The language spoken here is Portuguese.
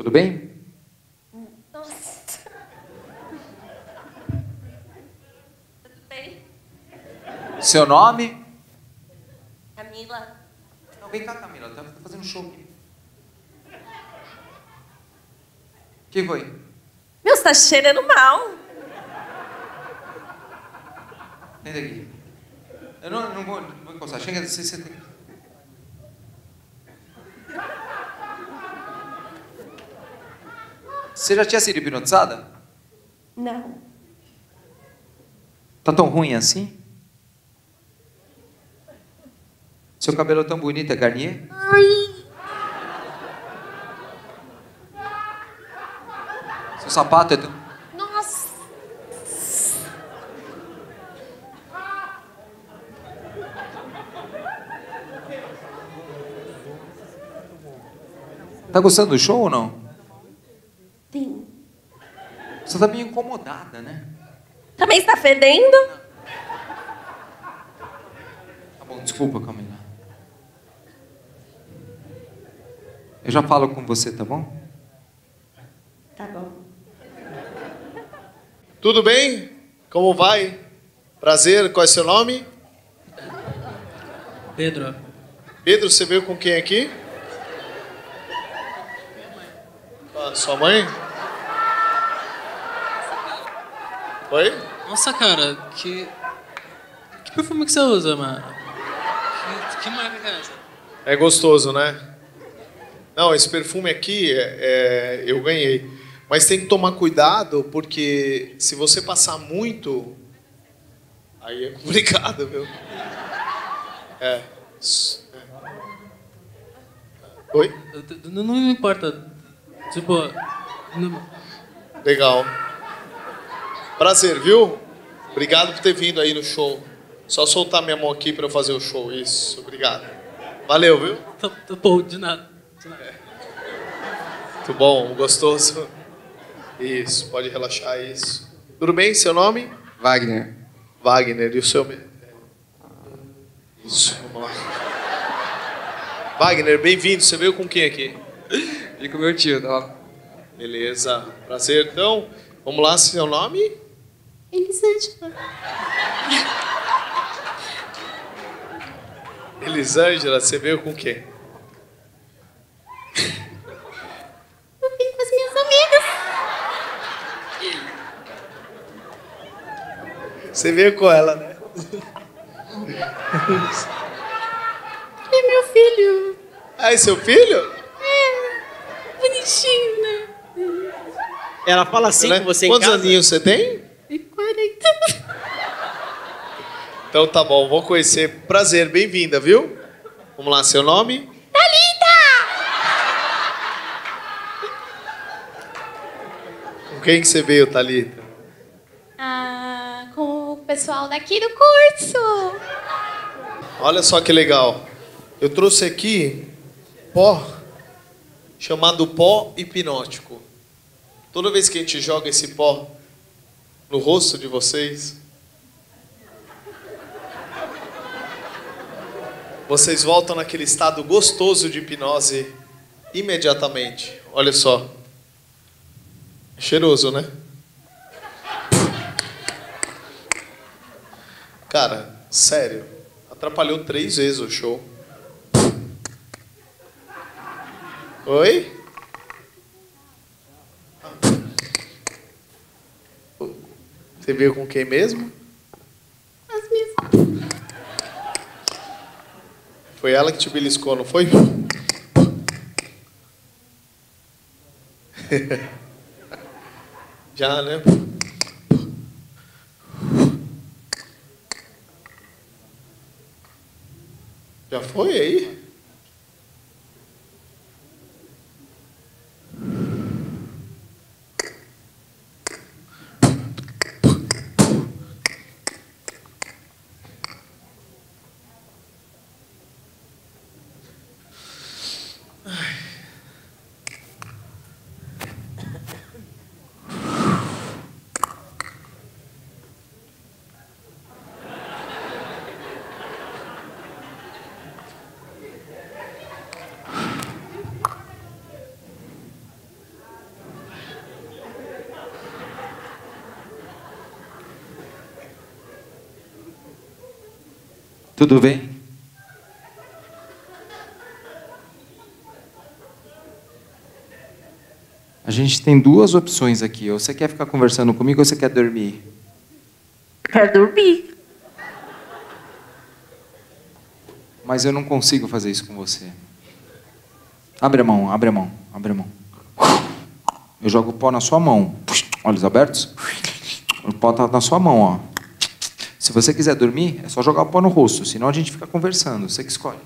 Tudo bem? Nossa. Tudo bem? Seu nome? Camila. Não, vem cá, Camila. Tá fazendo show aqui. Que foi? Meu, você tá cheirando mal. Vem daqui. Eu não, não, vou, não vou encostar. Chega, você, você tem... Você já tinha sido hipnotizada? Não. Tá tão ruim assim? Seu cabelo é tão bonito, é Garnier? Ai. Seu sapato é tão... Nossa. Tá gostando do show ou não? Você tá meio incomodada, né? Também está fedendo? Tá bom, desculpa, Camila. Eu já falo com você, tá bom? Tá bom. Tudo bem? Como vai? Prazer, qual é seu nome? Pedro, Pedro, você veio com quem aqui? Ah, sua mãe? Oi? nossa cara, que. Que perfume que você usa, mano? Que, que marca que é essa? É gostoso, né? Não, esse perfume aqui é, é- eu ganhei. Mas tem que tomar cuidado, porque se você passar muito, aí é complicado, viu? É. É. Oi? Não, não me importa. Tipo. não- Legal. Prazer, viu? Obrigado por ter vindo aí no show. Só soltar minha mão aqui para eu fazer o show. Isso, obrigado. Valeu, viu? Tá, tá bom, de nada. De nada. Muito bom, gostoso. Isso, pode relaxar, isso. Tudo bem? Seu nome? Wagner. Wagner. E o seu? Isso, vamos lá. Wagner, bem-vindo. Você veio com quem aqui? E com meu tio, tá? Beleza. Prazer, então. Vamos lá, seu nome? Elisângela. Elisângela, você veio com quem? Eu vim com as minhas amigas. Você veio com ela, né? E meu filho. Ah, é seu filho? É. Bonitinho, né? Ela fala assim Né? com você em Quantos casa? aninhos você tem? E 40. Então tá bom, vou conhecer. Prazer, bem-vinda, viu? Vamos lá, seu nome? Com quem que você veio, Thalita? Ah, com o pessoal daqui do curso. Olha só que legal. Eu trouxe aqui pó chamado pó hipnótico. Toda vez que a gente joga esse pó no rosto de vocês, vocês voltam naquele estado gostoso de hipnose imediatamente. Olha só. Cheiroso, né? Cara, sério. Atrapalhou três vezes o show. Oi? Você veio com quem mesmo? As minhas. Foi ela que te beliscou, não foi? Já, né? Já foi aí? Tudo bem? A gente tem duas opções aqui. Ou você quer ficar conversando comigo ou você quer dormir? Quer dormir? Mas eu não consigo fazer isso com você. Abre a mão, abre a mão, abre a mão. Eu jogo o pó na sua mão. Olhos abertos. O pó tá na sua mão, ó. Se você quiser dormir, é só jogar o pó no rosto, senão a gente fica conversando. Você que escolhe.